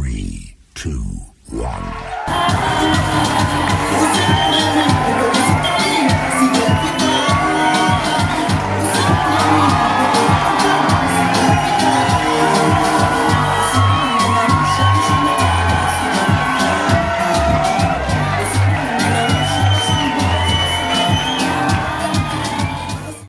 Three, two, one.